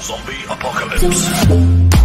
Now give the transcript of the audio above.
Zombie Apocalypse.